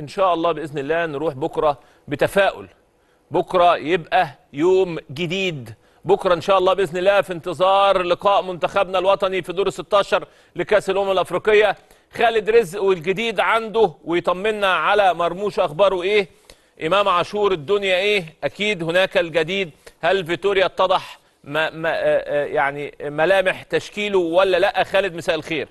إن شاء الله بإذن الله نروح بكرة بتفاؤل. بكرة يبقى يوم جديد. بكرة إن شاء الله بإذن الله في انتظار لقاء منتخبنا الوطني في دور 16 لكأس الأمم الأفريقية. خالد رزق والجديد عنده ويطمنا على مرموش أخباره إيه؟ إمام عاشور الدنيا إيه؟ أكيد هناك الجديد. هل فيتوريا اتضح ما ما آه، آه، يعني ملامح تشكيله ولا لأ؟ خالد مساء الخير.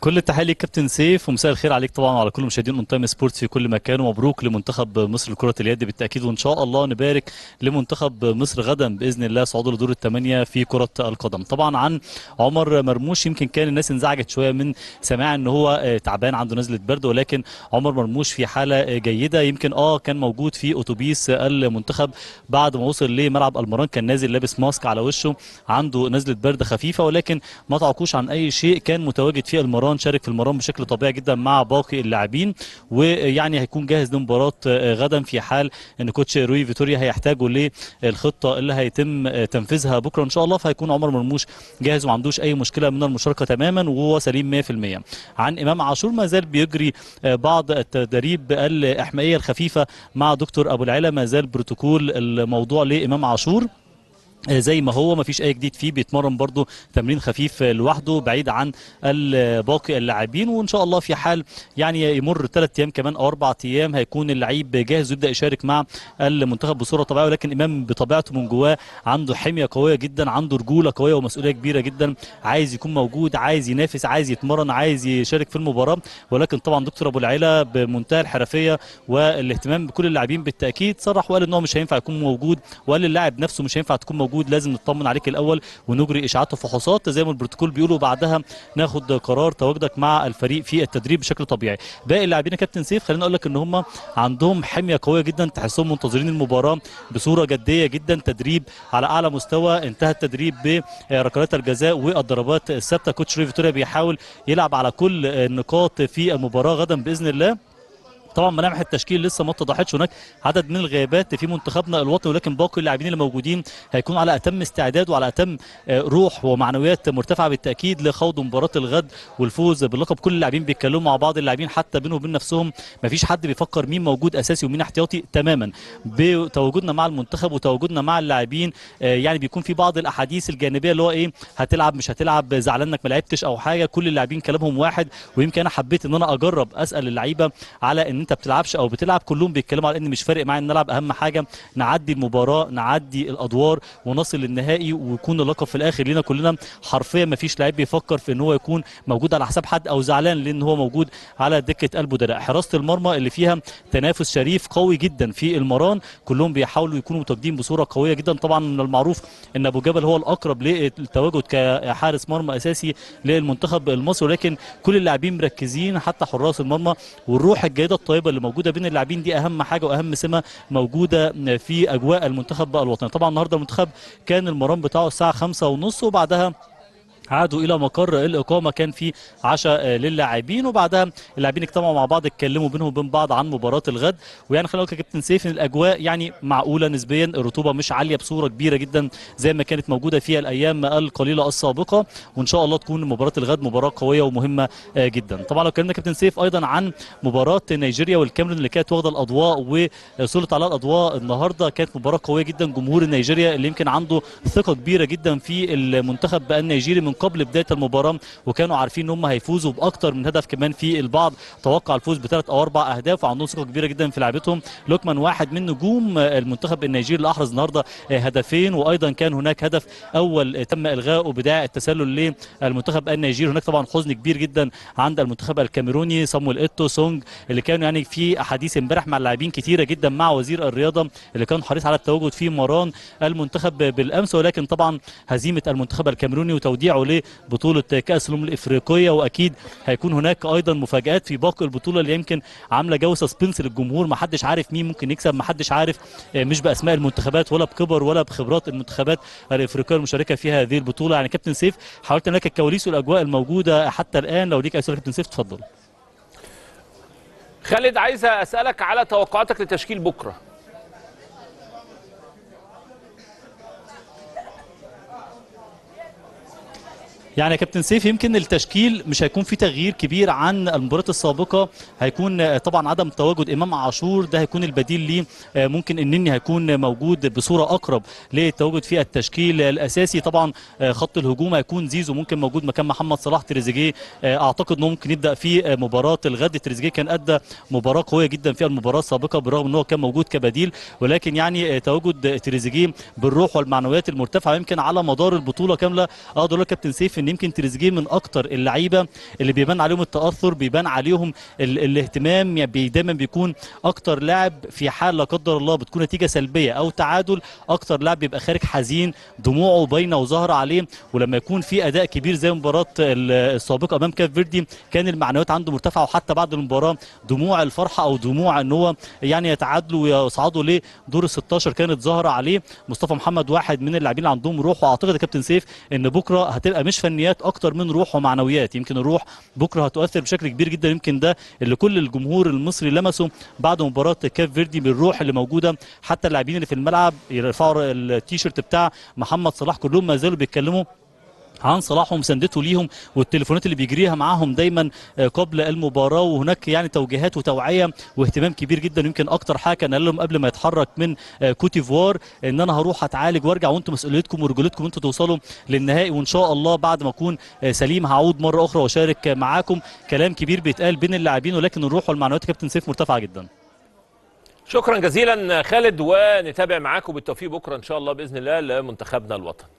كل التحية ليك كابتن سيف ومساء الخير عليك طبعا وعلى كل مشاهدين اون تايم سبورتس في كل مكان ومبروك لمنتخب مصر لكرة اليد بالتأكيد وإن شاء الله نبارك لمنتخب مصر غدا بإذن الله صعوده لدور الثمانيه في كرة القدم. طبعا عن عمر مرموش يمكن كان الناس انزعجت شوية من سماع إن هو تعبان عنده نزلة برد ولكن عمر مرموش في حالة جيدة يمكن آه كان موجود في أتوبيس المنتخب بعد ما وصل لملعب المران كان نازل لابس ماسك على وشه عنده نزلة برد خفيفة ولكن ما تعقوش عن أي شيء كان متواجد في المران. شارك في المران بشكل طبيعي جدا مع باقي اللاعبين ويعني هيكون جاهز لمباراة آه، غدا في حال إن كوتش روي فيتوريا هيحتاجوا للخطة اللي هيتم آه، تنفيذها بكرة. إن شاء الله فهيكون عمر مرموش جاهز وما عندوش أي مشكلة من المشاركة تماما وهو سليم 100% عن إمام عاشور ما زال بيجري آه، بعض التدريب الإحمائية الخفيفة مع دكتور أبو العلا. ما زال بروتوكول الموضوع لإمام عاشور. زي ما هو ما فيش أي جديد فيه بيتمرن برضه تمرين خفيف آه، لوحده بعيد عن باقي اللاعبين. وإن شاء الله في حال يعني يمر ثلاث أيام كمان أو أربع أيام هيكون اللعيب جاهز ويبدأ يشارك مع المنتخب بصورة طبيعية. ولكن إمام بطبيعته من جواه عنده حمية قوية جدا عنده رجولة قوية ومسؤولية كبيرة جدا. عايز يكون موجود عايز ينافس عايز يتمرن عايز يشارك في المباراة. ولكن طبعا دكتور أبو العيلة بمنتهى الحرفية والاهتمام بكل اللاعبين بالتأكيد صرح وقال إن هو مش هينفع يكون موجود وقال للاعب نفسه مش هينفع تكون موجود. لازم نطمن عليك الأول ونجري إشاعات وفحوصات. زي ما البروتوكول بيقولوا بعدها ناخد قرار تواجدك مع الفريق في التدريب بشكل طبيعي. باقي اللاعبين يا كابتن سيف خليني أقول لك إن هم عندهم حمية قوية جدا تحسهم منتظرين المباراة بصورة جدية جدا. تدريب على أعلى مستوى انتهى التدريب بركلات الجزاء والضربات الثابتة. كوتش روي فيتوريا بيحاول يلعب على كل النقاط في المباراة غدا بإذن الله. طبعا ملامح التشكيل لسه ما اتضحتش. هناك عدد من الغيابات في منتخبنا الوطني ولكن باقي اللاعبين اللي موجودين هيكونوا على أتم استعداد وعلى أتم آه، روح ومعنويات مرتفعة بالتأكيد لخوض مباراة الغد والفوز باللقب. كل اللاعبين بيتكلموا مع بعض اللاعبين حتى بينهم وبين نفسهم ما فيش حد بيفكر مين موجود أساسي ومين احتياطي تماما. بتواجدنا مع المنتخب وتواجدنا مع اللاعبين آه، يعني بيكون في بعض الأحاديث الجانبية اللي هو إيه هتلعب مش هتلعب زعلان إنك ما لعبتش أو حاجة. كل اللاعبين كلامهم واحد ويمكن أنا حبيت إن أنا أجرب أسأل اللعيبة على إن أنت بتلعبش أو بتلعب كلهم بيتكلموا على إن مش فارق معايا إن نلعب أهم حاجة نعدي المباراة نعدي الأدوار ونصل للنهائي ويكون اللقب في الآخر لينا كلنا. حرفيا ما فيش لعيب بيفكر في إن هو يكون موجود على حساب حد أو زعلان لأن هو موجود على دكة قلبه ده حراسة المرمى اللي فيها تنافس شريف قوي جدا في المران كلهم بيحاولوا يكونوا متواجدين بصورة قوية جدا. طبعا من المعروف إن أبو جبل هو الأقرب للتواجد كحارس مرمى أساسي للمنتخب المصري ولكن كل اللاعبين مركزين حتى حراس المرمى والروح الجيدة الطيبة اللي موجودة بين اللاعبين دي أهم حاجة وأهم سمة موجودة في أجواء المنتخب الوطني. طبعا النهارده المنتخب كان المران بتاعه الساعة خمسة ونص وبعدها عادوا إلى مقر الإقامة. كان في عشاء للاعبين وبعدها اللاعبين اجتمعوا مع بعض اتكلموا بينهم وبين بعض عن مباراة الغد. ويعني خلينا نقول كابتن سيف إن الأجواء يعني معقولة نسبيا. الرطوبة مش عالية بصورة كبيرة جدا زي ما كانت موجودة في الأيام القليلة السابقة. وإن شاء الله تكون مباراة الغد مباراة قوية ومهمة آه، جدا. طبعا لو اتكلمنا كابتن سيف أيضا عن مباراة نيجيريا والكاميرون اللي كانت واخدة الأضواء وسلط على الأضواء النهارده كانت مباراة قوية جدا. جمهور نيجيريا اللي يمكن عنده ثقة كبيرة جدا في المنتخب النيجيري من قبل بداية المباراة وكانوا عارفين إن هم هيفوزوا بأكتر من هدف كمان في البعض. توقع الفوز بثلاث أو أربع أهداف وعندهم ثقة كبيرة جدا في لعبتهم لوكمان واحد من نجوم المنتخب النيجيري اللي أحرز النهارده هدفين وأيضا كان هناك هدف أول تم الغائه بداعي التسلل للمنتخب النيجيري. هناك طبعا حزن كبير جدا عند المنتخب الكاميروني. صامويل إيتو وسونج اللي كانوا يعني في أحاديث امبارح مع اللاعبين كتيرة جدا مع وزير الرياضة اللي كان حريص على التواجد في مران المنتخب بالأمس. ولكن طبعا هزيمة المنتخب الكاميروني وتوديعه لبطولة كأس الأمم الإفريقية وأكيد هيكون هناك أيضا مفاجآت في باقي البطولة اللي يمكن عاملة جو suspense للجمهور. ما حدش عارف مين ممكن يكسب ما حدش عارف آه، مش بأسماء المنتخبات ولا بكبر ولا بخبرات المنتخبات الإفريقية المشاركة في هذه البطولة. يعني كابتن سيف حاولت لك الكواليس والاجواء الموجودة حتى الآن؟ لو ليك أي سؤال كابتن سيف اتفضل خالد عايز أسألك على توقعاتك لتشكيل بكرة. يعني يا كابتن سيف يمكن التشكيل مش هيكون فيه تغيير كبير عن المباراه السابقة هيكون آه، طبعا عدم تواجد إمام عاشور ده هيكون البديل ليه. آه، ممكن النني هيكون موجود بصورة أقرب للتواجد في التشكيل الأساسي. طبعا آه، خط الهجوم هيكون زيزو ممكن موجود مكان محمد صلاح تريزيجيه. أعتقد انه ممكن يبدأ في مباراة. الغد تريزيجيه كان أدى مباراة قوية جدا في المباراة السابقة بالرغم إن هو كان موجود كبديل. ولكن يعني تواجد تريزيجيه بالروح والمعنويات المرتفعة يمكن على مدار البطولة كاملة. أقدر أقول كابتن سيف إن يمكن تريزيجيه من أكتر اللعيبة اللي بيبان عليهم التأثر بيبان عليهم ال الاهتمام يعني دايما بيكون أكتر لاعب في حال لا قدر الله بتكون نتيجة سلبية أو تعادل أكتر لاعب بيبقى خارج حزين دموعه باينة وظاهرة عليه ولما يكون في أداء كبير زي مباراة ال- السابقة أمام كاف فيردي كان المعنويات عنده مرتفعة وحتى بعد المباراة دموع الفرحة أو دموع إن هو يعني يتعادلوا ويصعدوا لدور ال 16 كانت ظاهرة عليه. مصطفى محمد واحد من اللاعبين اللي عندهم روح وأعتقد يا كابتن سيف إن بكرة هتبقى مش فنيات أكتر من روح ومعنويات. يمكن الروح بكرة هتؤثر بشكل كبير جدا. يمكن ده اللي كل الجمهور المصري لمسه بعد مباراة كاف فيردي بالروح اللي موجودة. حتى اللاعبين اللي في الملعب يرفعوا التيشيرت بتاع محمد صلاح. كلهم ما زالوا بيتكلموا عن صلاح ومساندته ليهم والتليفونات اللي بيجريها معاهم دايما آه، قبل المباراة. وهناك يعني توجيهات وتوعية واهتمام كبير جدا. يمكن أكتر حاجة كان قال لهم قبل ما يتحرك من آه، كوتيفوار إن أنا هروح أتعالج وأرجع وأنتم مسؤوليتكم ورجولتكم أنتم توصلوا للنهائي. وإن شاء الله بعد ما أكون آه، سليم هعود مرة أخرى وأشارك معاكم. كلام كبير بيتقال بين اللاعبين ولكن الروح والمعنويات يا كابتن سيف مرتفعة جدا. شكرا جزيلا خالد ونتابع معاكم بالتوفيق بكرة إن شاء الله بإذن الله لمنتخبنا الوطني.